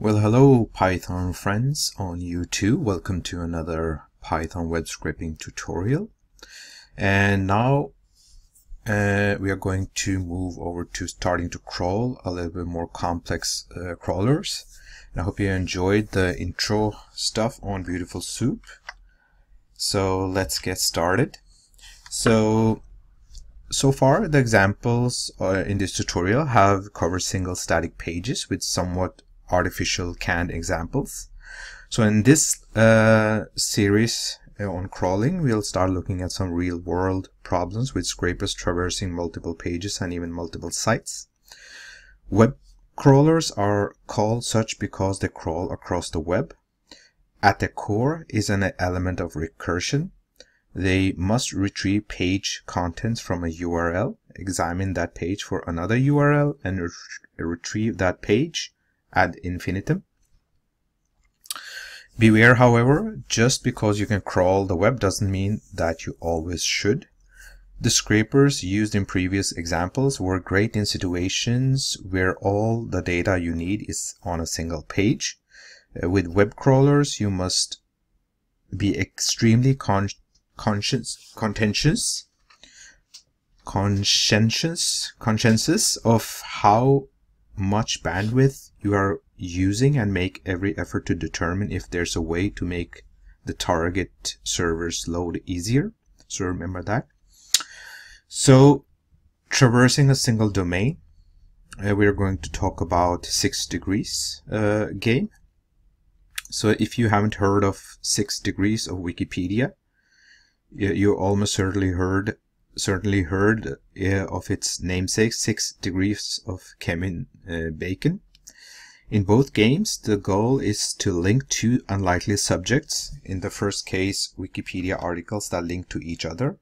Well, hello Python friends on YouTube. Welcome to another Python web scraping tutorial. And now uh, we are going to move over to starting to crawl a little bit more complex uh, crawlers. And I hope you enjoyed the intro stuff on Beautiful Soup. So let's get started. So so far, the examples uh, in this tutorial have covered single static pages with somewhat artificial canned examples. So in this uh, series uh, on crawling, we'll start looking at some real world problems with scrapers traversing multiple pages and even multiple sites. Web crawlers are called such because they crawl across the web. At the core is an element of recursion they must retrieve page contents from a URL, examine that page for another URL, and re retrieve that page ad infinitum. Beware, however, just because you can crawl the web doesn't mean that you always should. The scrapers used in previous examples were great in situations where all the data you need is on a single page. Uh, with web crawlers, you must be extremely conscious conscience, contentious, conscientious, conscientious of how much bandwidth you are using and make every effort to determine if there's a way to make the target servers load easier. So remember that. So traversing a single domain, uh, we're going to talk about six degrees uh, game. So if you haven't heard of six degrees of Wikipedia, you almost certainly heard certainly heard uh, of its namesake, Six Degrees of Kevin uh, Bacon. In both games, the goal is to link two unlikely subjects. In the first case, Wikipedia articles that link to each other.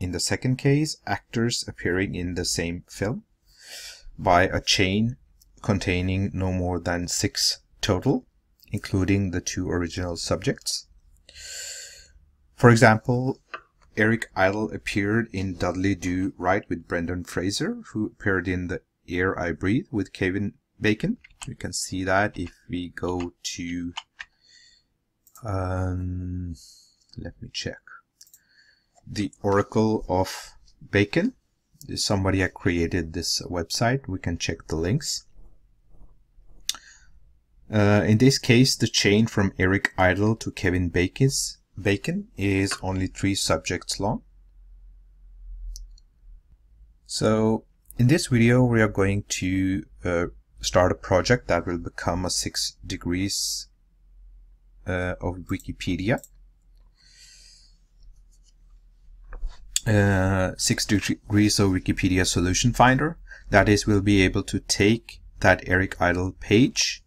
In the second case, actors appearing in the same film by a chain containing no more than six total, including the two original subjects. For example, Eric Idle appeared in Dudley Do Right with Brendan Fraser, who appeared in The Air I Breathe with Kevin Bacon. We can see that if we go to, um, let me check, the Oracle of Bacon. Somebody had created this website. We can check the links. Uh, in this case, the chain from Eric Idle to Kevin Bacon's Bacon is only three subjects long. So in this video we are going to uh, start a project that will become a six degrees uh, of Wikipedia. Uh, six degrees of Wikipedia solution finder. That is, we'll be able to take that Eric Idle page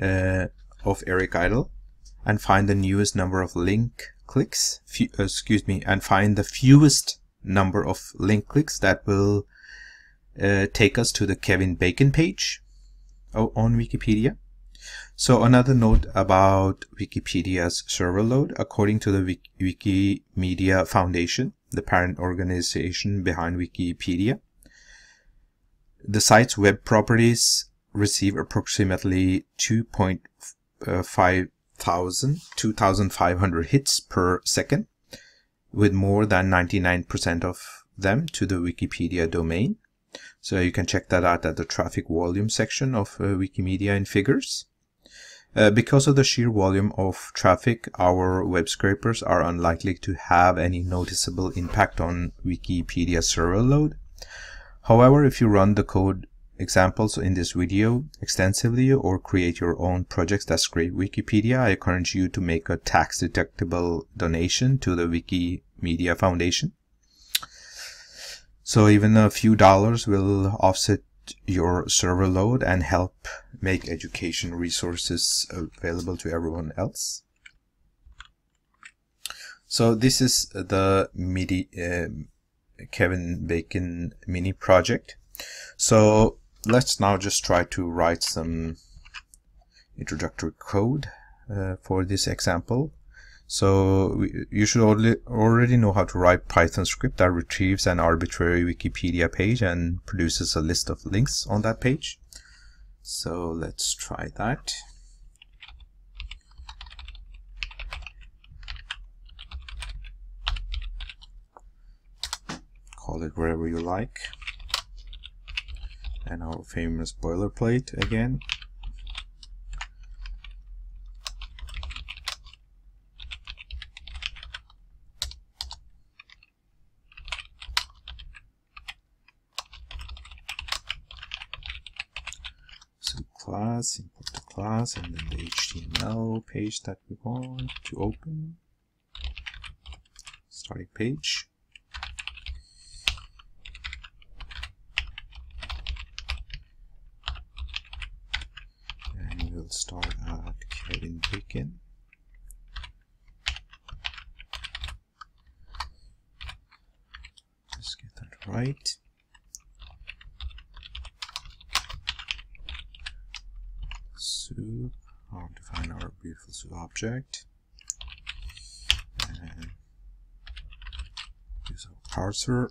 uh, of Eric Idle and find the newest number of link clicks, uh, excuse me, and find the fewest number of link clicks that will uh, take us to the Kevin Bacon page on Wikipedia. So another note about Wikipedia's server load, according to the Wikimedia Foundation, the parent organization behind Wikipedia, the site's web properties receive approximately 2.5 1,000, 2,500 hits per second, with more than 99% of them to the Wikipedia domain. So you can check that out at the traffic volume section of uh, Wikimedia in figures. Uh, because of the sheer volume of traffic, our web scrapers are unlikely to have any noticeable impact on Wikipedia server load. However, if you run the code examples in this video extensively or create your own projects that scrape Wikipedia, I encourage you to make a tax deductible donation to the Wikimedia Foundation. So even a few dollars will offset your server load and help make education resources available to everyone else. So this is the MIDI uh, Kevin Bacon mini project. So let's now just try to write some introductory code uh, for this example. So you should already know how to write Python script that retrieves an arbitrary Wikipedia page and produces a list of links on that page. So let's try that. Call it wherever you like. And our famous boilerplate again. Class, import the class, and then the HTML page that we want to open. Starting page. And we'll start at Kevin Bacon. Just get that right. soup. I'll define our beautiful soup object. And use a parser.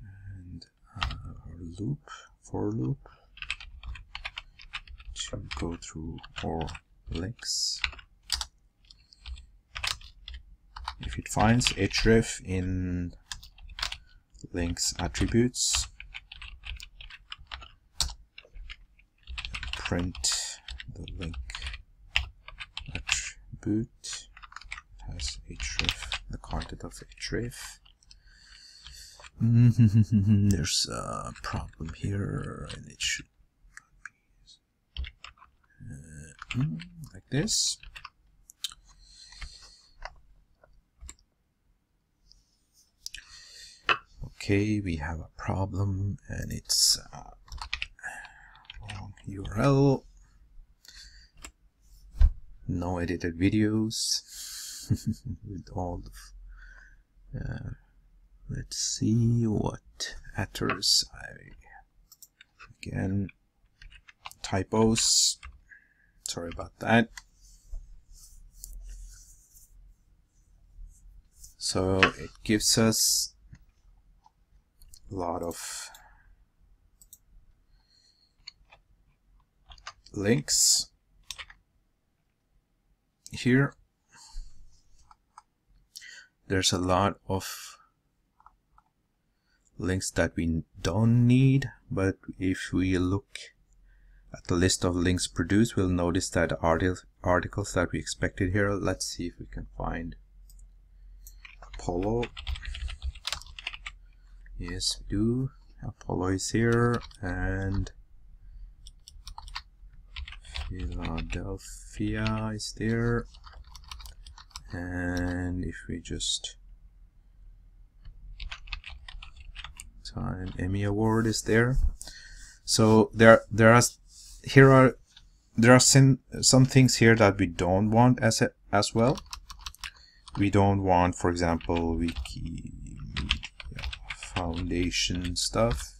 And uh, our loop, for loop, to go through our links. If it finds href in links attributes, print the link attribute has href, the content of href. There's a problem here, and it should be uh, like this. Okay, we have a problem, and it's uh, URL. No edited videos with all the. Uh, let's see what attrs I again typos. Sorry about that. So it gives us a lot of links here. There's a lot of links that we don't need but if we look at the list of links produced we'll notice that articles that we expected here let's see if we can find Apollo. Yes we do. Apollo is here and Philadelphia is there. And if we just time Emmy Award is there. So there there are here are there are some some things here that we don't want as a, as well. We don't want for example Wikimedia Foundation stuff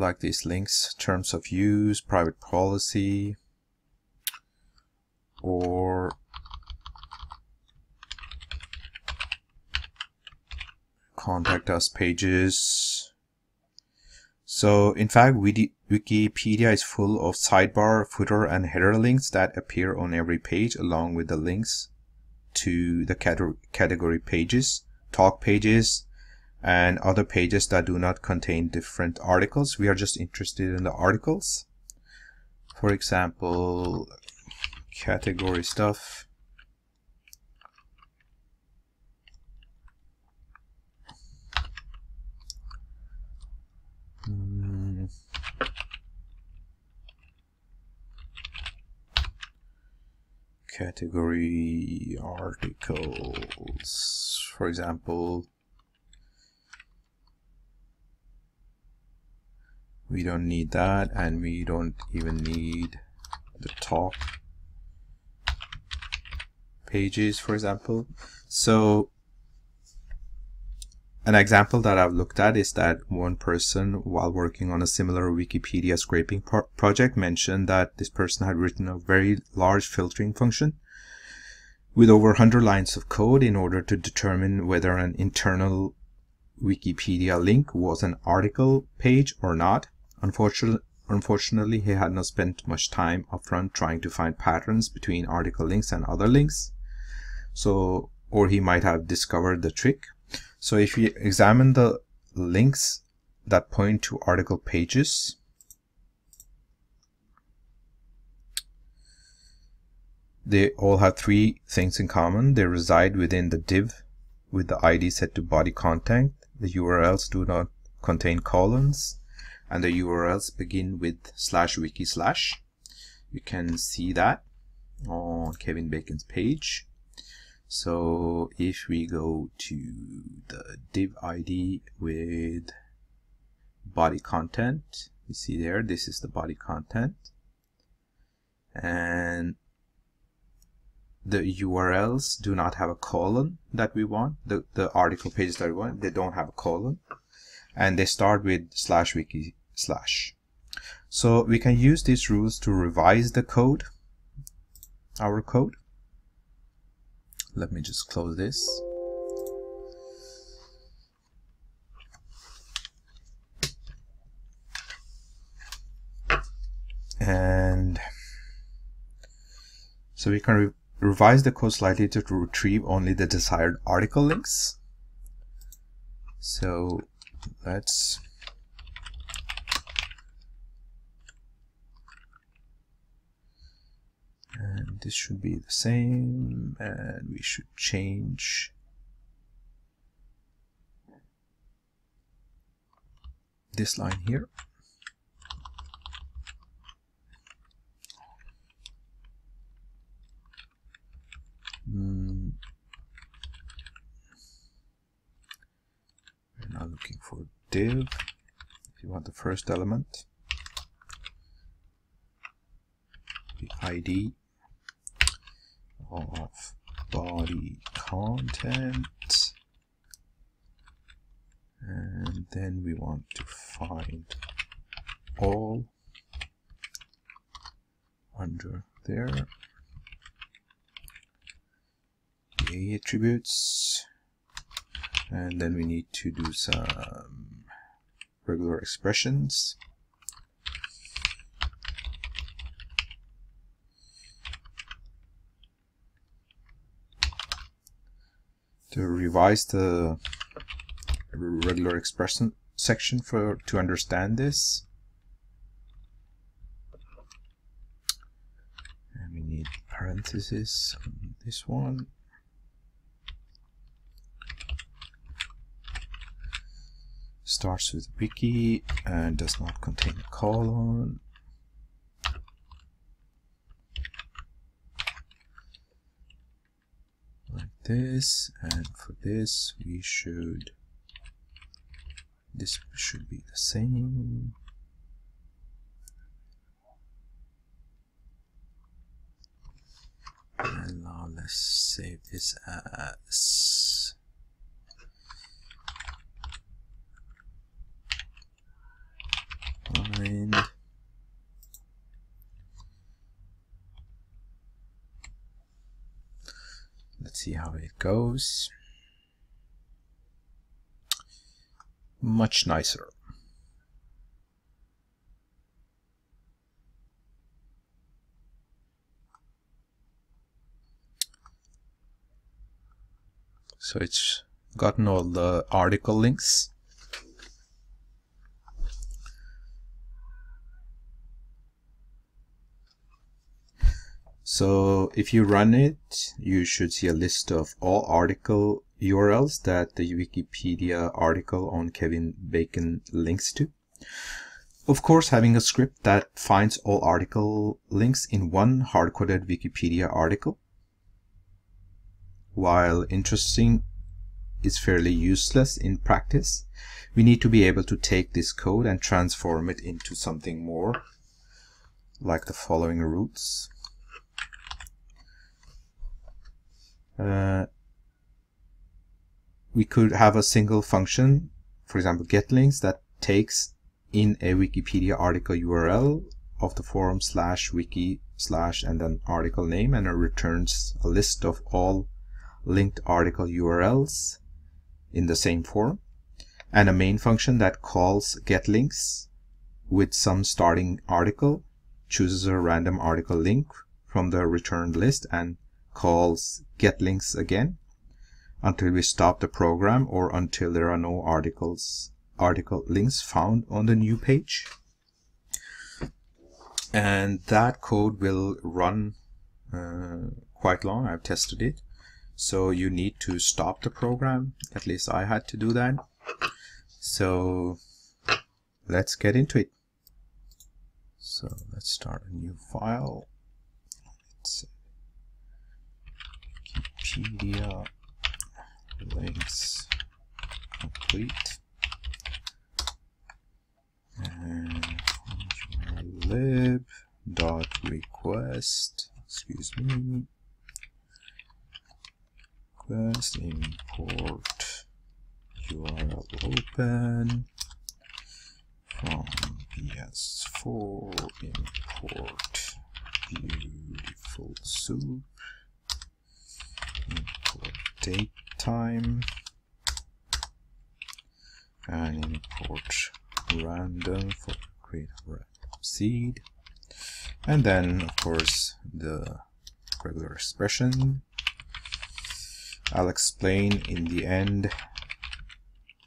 like these links, terms of use, private policy, or contact us pages. So in fact, Wikipedia is full of sidebar, footer, and header links that appear on every page along with the links to the category pages, talk pages, and other pages that do not contain different articles. We are just interested in the articles. For example, category stuff. Hmm. Category articles, for example, we don't need that and we don't even need the top pages for example so an example that I've looked at is that one person while working on a similar Wikipedia scraping pro project mentioned that this person had written a very large filtering function with over 100 lines of code in order to determine whether an internal Wikipedia link was an article page or not. Unfortunately, unfortunately, he had not spent much time upfront trying to find patterns between article links and other links. So, or he might have discovered the trick. So if you examine the links that point to article pages, they all have three things in common. They reside within the div with the ID set to body content. The URLs do not contain colons and the URLs begin with slash wiki slash. You can see that on Kevin Bacon's page. So if we go to the div ID with body content, you see there, this is the body content. And the URLs do not have a colon that we want. The, the article pages that we want, they don't have a colon. And they start with slash wiki slash. So we can use these rules to revise the code, our code. Let me just close this. And so we can revise the code slightly to retrieve only the desired article links. So let's and this should be the same and we should change this line here Mm. We're now looking for div. If you want the first element, the ID of body content, and then we want to find all under there. The attributes. And then we need to do some regular expressions to revise the regular expression section for to understand this and we need parentheses on this one starts with wiki and does not contain a colon. Like this, and for this we should, this should be the same. And now let's save this as find see how it goes. Much nicer. So it's gotten all the article links So if you run it, you should see a list of all article URLs that the Wikipedia article on Kevin Bacon links to. Of course, having a script that finds all article links in one hard-coded Wikipedia article, while interesting, is fairly useless in practice. We need to be able to take this code and transform it into something more like the following routes. Uh, we could have a single function, for example, getLinks that takes in a Wikipedia article URL of the forum slash wiki slash and then article name and it returns a list of all linked article URLs in the same form. and a main function that calls get links with some starting article, chooses a random article link from the returned list and calls get links again until we stop the program or until there are no articles article links found on the new page. And that code will run uh, quite long. I've tested it. So you need to stop the program. At least I had to do that. So let's get into it. So let's start a new file let's Wikipedia links complete. And lib dot request excuse me request import url open from bs4 import beautiful soup import date time. And import random for create random seed. And then of course the regular expression. I'll explain in the end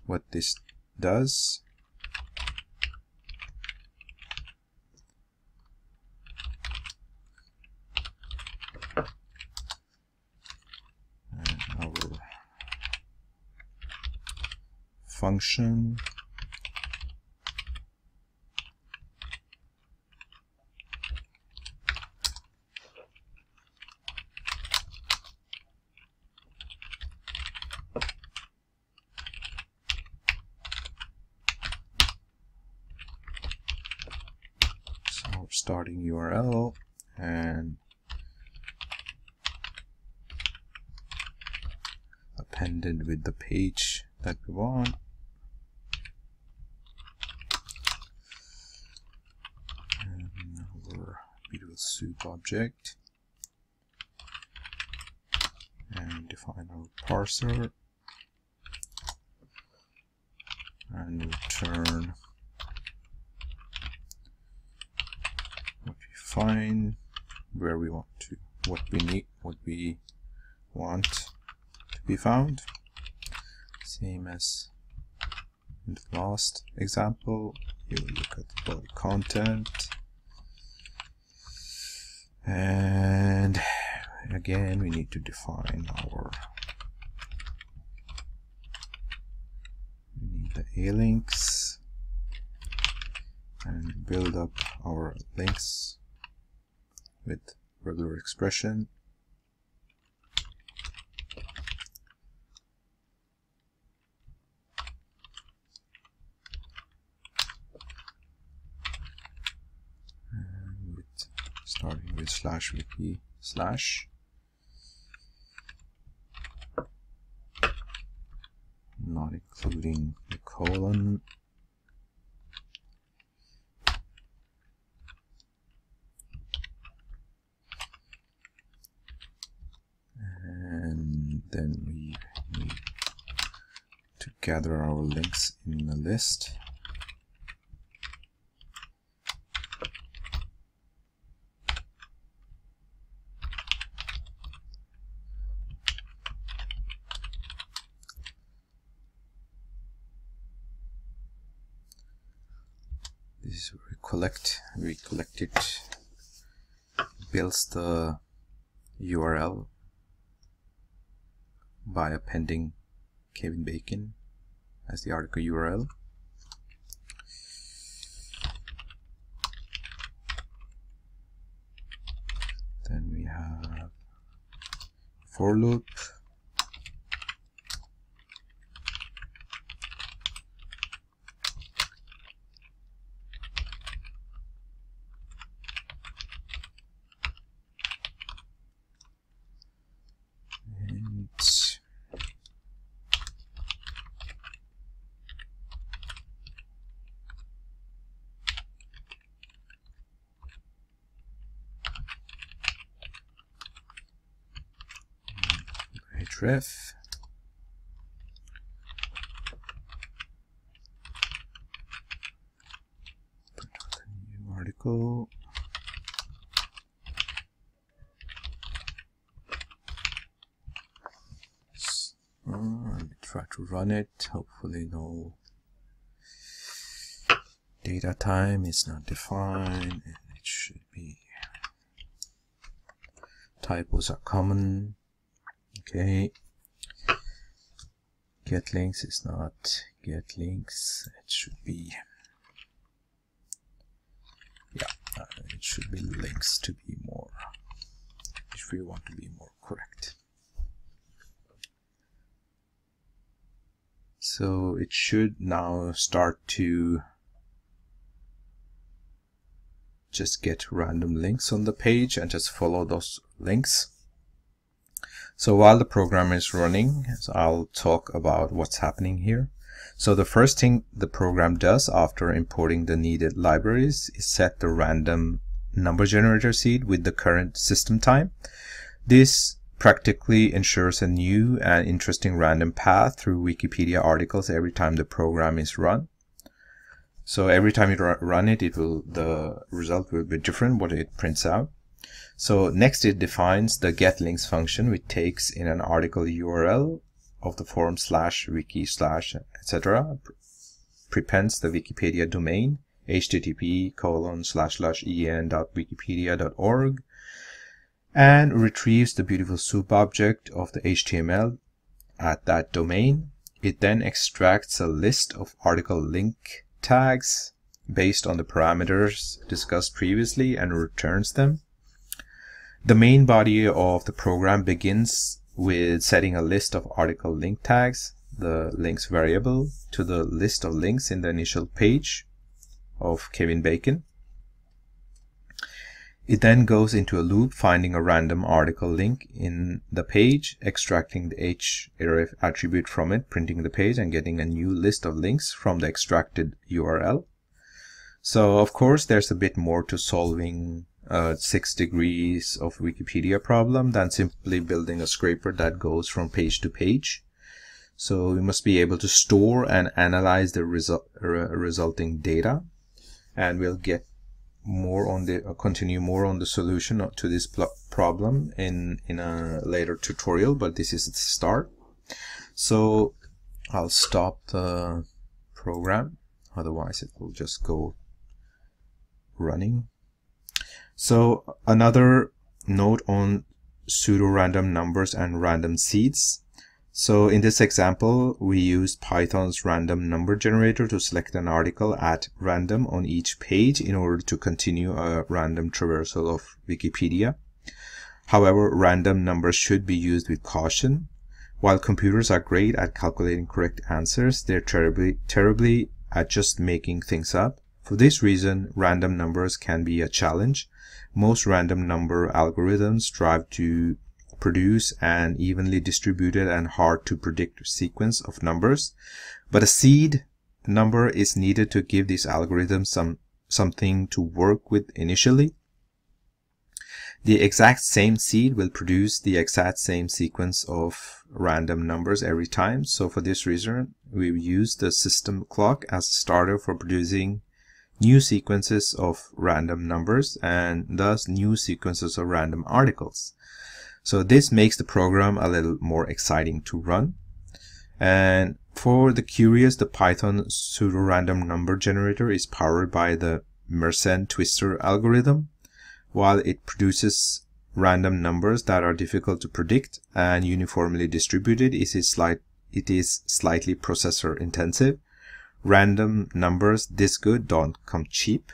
what this does and our function. So starting URL and appended with the page that we want and our beautiful soup object. And define our parser. And return what we find where we want to what we need what we want to be found. Same as in the last example. You look at the body content and again we need to define our we need the a links and build up our links with regular expression and with starting with slash wiki slash. Not including the colon. And then we need to gather our links in a list this is where we collect we collect it builds the URL by appending Kevin Bacon as the article URL. Then we have for loop. Ref. Put new article. So, let me try to run it. Hopefully no data time is not defined and it should be typos are common okay. Get links is not get links. It should be yeah uh, it should be links to be more if we want to be more correct. So it should now start to just get random links on the page and just follow those links so while the program is running I'll talk about what's happening here so the first thing the program does after importing the needed libraries is set the random number generator seed with the current system time. This practically ensures a new and interesting random path through Wikipedia articles every time the program is run. So every time you run it, it will the result will be different what it prints out. So next it defines the getLinks function which takes in an article URL of the form slash wiki slash etc. prepends the Wikipedia domain http colon slash slash en.wikipedia.org and retrieves the beautiful soup object of the HTML at that domain. It then extracts a list of article link tags based on the parameters discussed previously and returns them. The main body of the program begins with setting a list of article link tags, the links variable, to the list of links in the initial page of Kevin Bacon. It then goes into a loop finding a random article link in the page, extracting the href attribute from it, printing the page and getting a new list of links from the extracted URL. So of course there's a bit more to solving six degrees of Wikipedia problem than simply building a scraper that goes from page to page. So we must be able to store and analyze the resu resulting data. And we'll get more on the uh, continue more on the solution to this problem in in a later tutorial but this is the start so I'll stop the program otherwise it will just go running so another note on pseudo-random numbers and random seeds. So in this example, we used Python's random number generator to select an article at random on each page in order to continue a random traversal of Wikipedia. However, random numbers should be used with caution. While computers are great at calculating correct answers, they're terribly, terribly at just making things up. For this reason, random numbers can be a challenge most random number algorithms strive to produce an evenly distributed and hard to predict sequence of numbers, but a seed number is needed to give this algorithm some something to work with initially. The exact same seed will produce the exact same sequence of random numbers every time. So for this reason, we use the system clock as a starter for producing new sequences of random numbers and thus new sequences of random articles. So this makes the program a little more exciting to run. And for the curious, the Python pseudo-random number generator is powered by the Mersenne twister algorithm. While it produces random numbers that are difficult to predict and uniformly distributed, it is, slight, it is slightly processor intensive random numbers this good don't come cheap.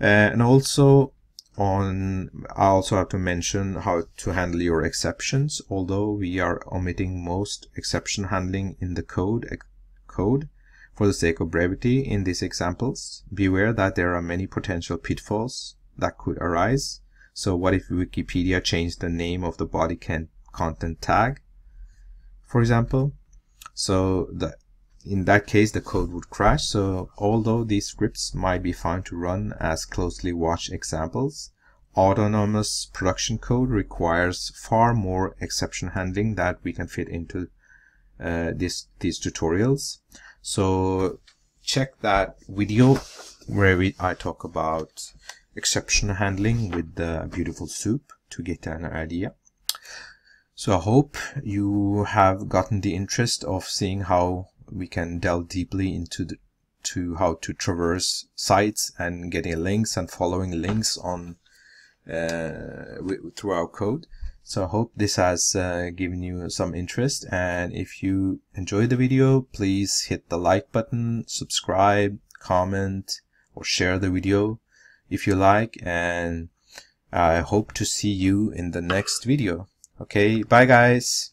Uh, and also on I also have to mention how to handle your exceptions although we are omitting most exception handling in the code code for the sake of brevity in these examples. Beware that there are many potential pitfalls that could arise. So what if Wikipedia changed the name of the body can content tag for example? So the in that case the code would crash so although these scripts might be fine to run as closely watched examples autonomous production code requires far more exception handling that we can fit into uh, this, these tutorials so check that video where we, I talk about exception handling with the beautiful soup to get an idea. So I hope you have gotten the interest of seeing how we can delve deeply into the to how to traverse sites and getting links and following links on uh, through our code. So I hope this has uh, given you some interest and if you enjoyed the video please hit the like button, subscribe, comment or share the video if you like and I hope to see you in the next video. Okay, bye guys!